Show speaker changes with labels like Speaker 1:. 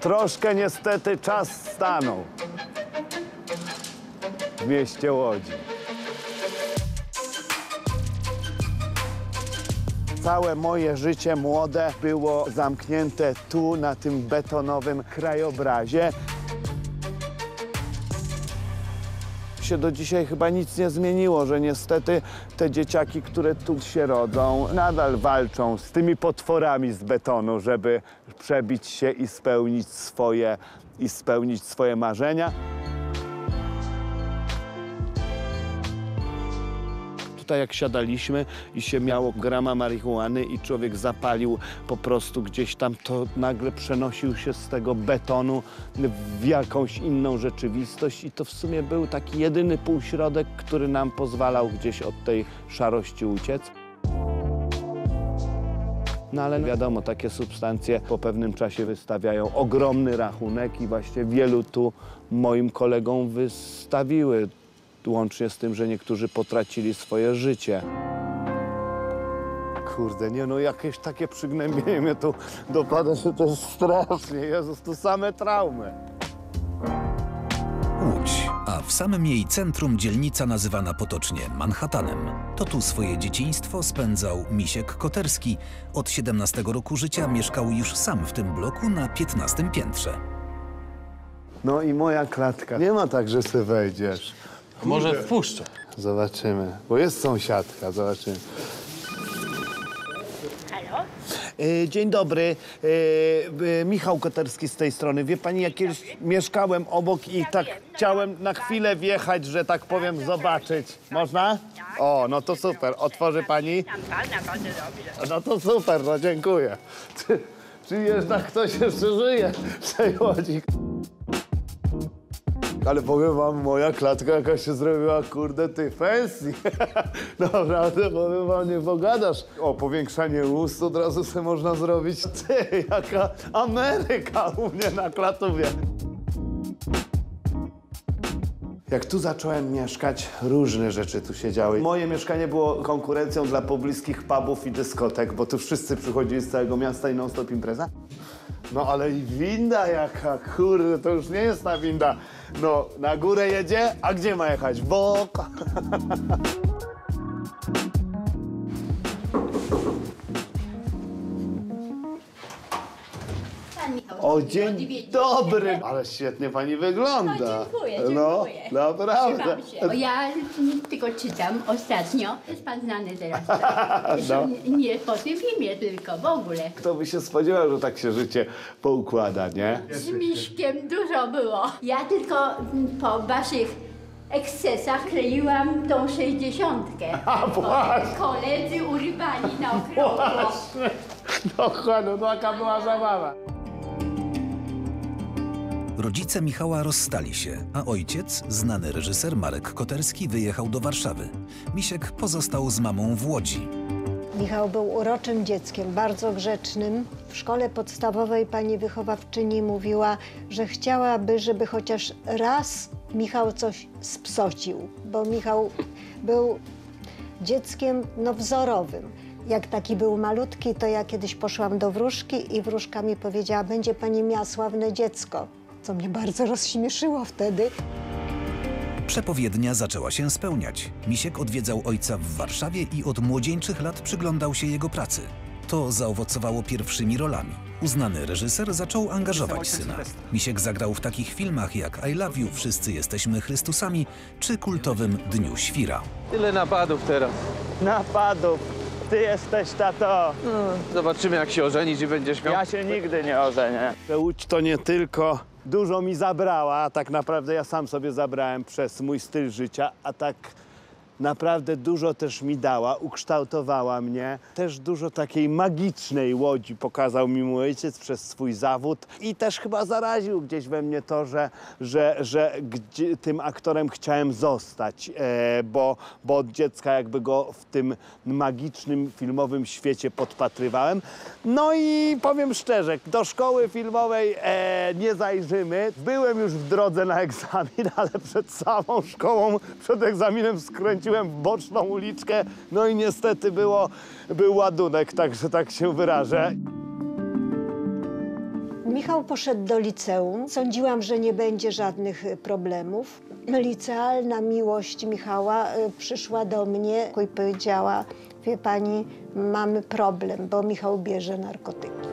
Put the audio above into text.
Speaker 1: Troszkę niestety czas stanął w mieście Łodzi. Całe moje życie młode było zamknięte tu, na tym betonowym krajobrazie. Się do dzisiaj chyba nic nie zmieniło, że niestety te dzieciaki, które tu się rodzą, nadal walczą z tymi potworami z betonu, żeby przebić się i spełnić swoje, i spełnić swoje marzenia. Tutaj jak siadaliśmy i się miało grama marihuany i człowiek zapalił po prostu gdzieś tam, to nagle przenosił się z tego betonu w jakąś inną rzeczywistość i to w sumie był taki jedyny półśrodek, który nam pozwalał gdzieś od tej szarości uciec. No ale wiadomo, takie substancje po pewnym czasie wystawiają ogromny rachunek i właśnie wielu tu moim kolegom wystawiły, łącznie z tym, że niektórzy potracili swoje życie. Kurde, nie no, jakieś takie przygnębienie mnie tu dopada, że to jest strasznie. Jezus, tu same traumy.
Speaker 2: Łódź, a w samym jej centrum dzielnica nazywana potocznie Manhattanem. To tu swoje dzieciństwo spędzał Misiek Koterski. Od 17 roku życia mieszkał już sam w tym bloku na 15 piętrze.
Speaker 1: No i moja klatka. Nie ma tak, że se wejdziesz.
Speaker 3: Może wpuszczę.
Speaker 1: Zobaczymy, bo jest sąsiadka, zobaczymy.
Speaker 4: Halo?
Speaker 1: E, Dzień dobry, E, e, Michał Koterski z tej strony. Wie pani, ja kiedyś mieszkałem obok i tak chciałem na chwilę wjechać, że tak powiem, zobaczyć. Można? O, no to super. Otworzy pani?
Speaker 4: Tam pan naprawdę dobrze.
Speaker 1: No to super, no dziękuję. Czy, czy jednak ktoś jeszcze żyje w tej łodzi? Ale powiem wam, moja klatka jakaś się zrobiła, kurde, ty fancy. Naprawdę, powiem wam, nie pogadasz. O, powiększanie ust od razu sobie można zrobić. Ty, jaka Ameryka u mnie na klatówie. Jak tu zacząłem mieszkać, różne rzeczy tu się działy. Moje mieszkanie było konkurencją dla pobliskich pubów i dyskotek, bo tu wszyscy przychodzili z całego miasta i non-stop impreza. No ale i winda jaka, kurde, to już nie jest ta winda. No, na górę jedzie, a gdzie ma jechać? W bok.
Speaker 4: Michał.
Speaker 1: O, dzień dobry. Ale świetnie pani wygląda.
Speaker 4: No, dziękuję,
Speaker 1: No,
Speaker 4: dziękuję.
Speaker 1: naprawdę.
Speaker 4: Trzymam się. O, ja tylko czytam ostatnio. Jest pan znany teraz. tak?
Speaker 1: No.
Speaker 4: Nie po tym filmie tylko, w ogóle.
Speaker 1: Kto by się spodziewał, że tak się życie poukłada, nie?
Speaker 4: Z Miśkiem dużo było. Ja tylko mm, po waszych ekscesach kleiłam tą sześćdziesiątkę.
Speaker 1: A, właśnie.
Speaker 4: Koledzy urywali na okrągło.
Speaker 1: Dokładnie, no taka była zabawa.
Speaker 2: Rodzice Michała rozstali się, a ojciec, znany reżyser Marek Koterski, wyjechał do Warszawy. Misiek pozostał z mamą w Łodzi.
Speaker 5: Michał był uroczym dzieckiem, bardzo grzecznym. W szkole podstawowej pani wychowawczyni mówiła, że chciałaby, żeby chociaż raz Michał coś spsocił, bo Michał był dzieckiem no, wzorowym. Jak taki był malutki, to ja kiedyś poszłam do wróżki i wróżka mi powiedziała, będzie pani miała sławne dziecko, co mnie bardzo rozśmieszyło wtedy.
Speaker 2: Przepowiednia zaczęła się spełniać. Misiek odwiedzał ojca w Warszawie i od młodzieńczych lat przyglądał się jego pracy. To zaowocowało pierwszymi rolami. Uznany reżyser zaczął angażować syna. Misiek zagrał w takich filmach jak I Love You, Wszyscy jesteśmy Chrystusami czy kultowym Dniu Świra.
Speaker 3: Tyle napadów teraz.
Speaker 1: Napadów. Ty jesteś tato.
Speaker 3: Zobaczymy, jak się ożenić i będziesz miał.
Speaker 1: Ja się nigdy nie ożenię. Łódź to nie tylko dużo mi zabrała, a tak naprawdę ja sam sobie zabrałem przez mój styl życia, a tak naprawdę dużo też mi dała, ukształtowała mnie. Też dużo takiej magicznej łodzi pokazał mi mój ojciec przez swój zawód i też chyba zaraził gdzieś we mnie to, że, że, że gdzie, tym aktorem chciałem zostać, e, bo, bo od dziecka jakby go w tym magicznym, filmowym świecie podpatrywałem. No i powiem szczerze, do szkoły filmowej e, nie zajrzymy. Byłem już w drodze na egzamin, ale przed samą szkołą, przed egzaminem skręciłem w boczną uliczkę. No i niestety było, był ładunek, także tak się wyrażę.
Speaker 5: Michał poszedł do liceum. Sądziłam, że nie będzie żadnych problemów. Licealna miłość Michała y, przyszła do mnie i powiedziała: Wie pani, mamy problem, bo Michał bierze narkotyki.